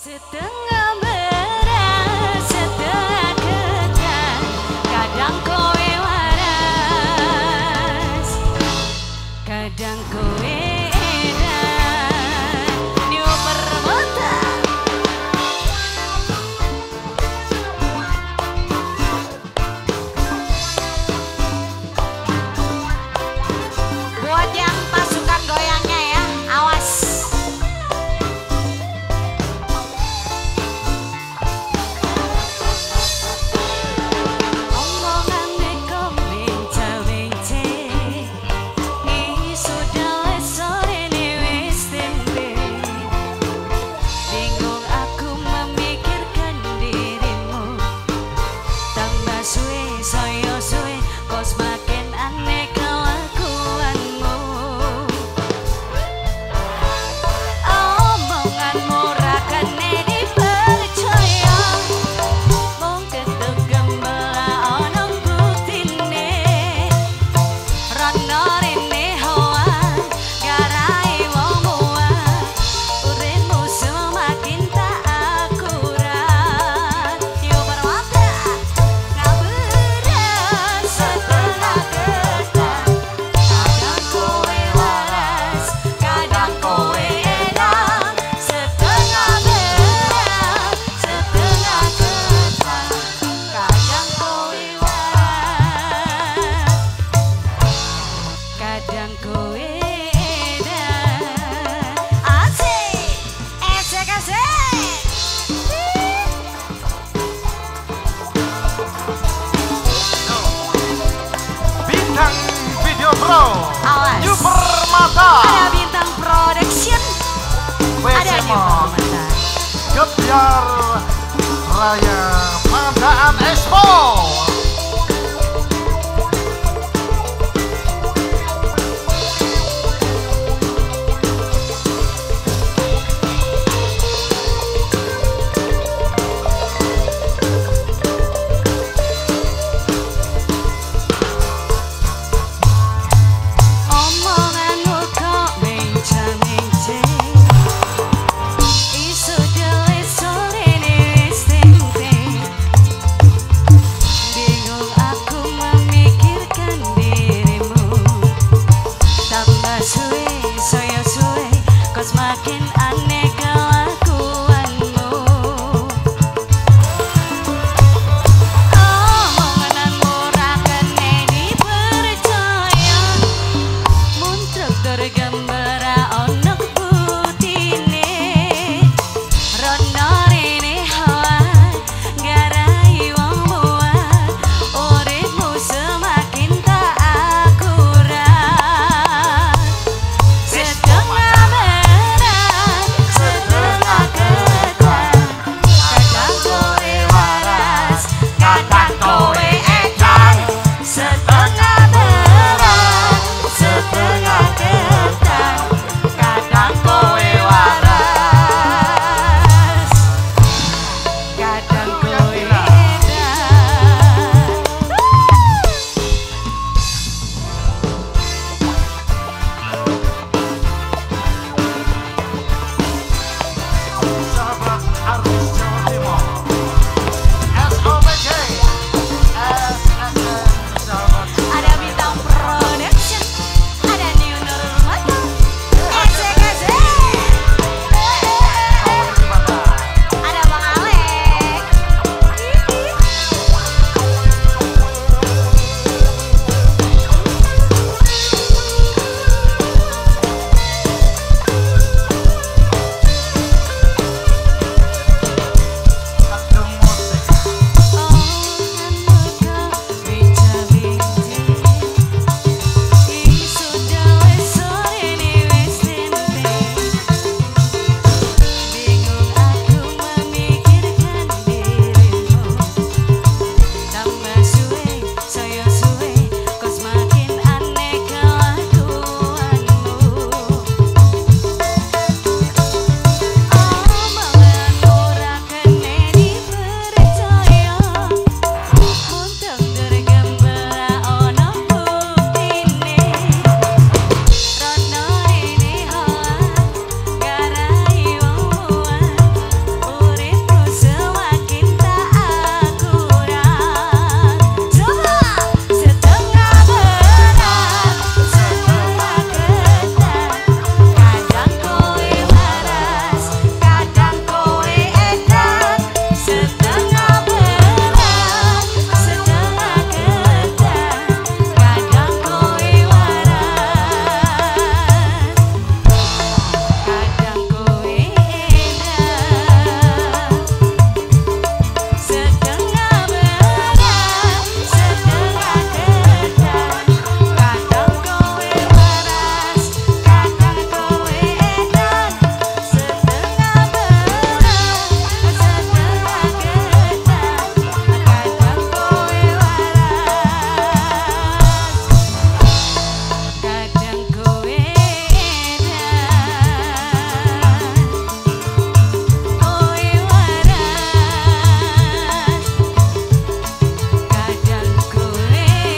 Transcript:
Setengah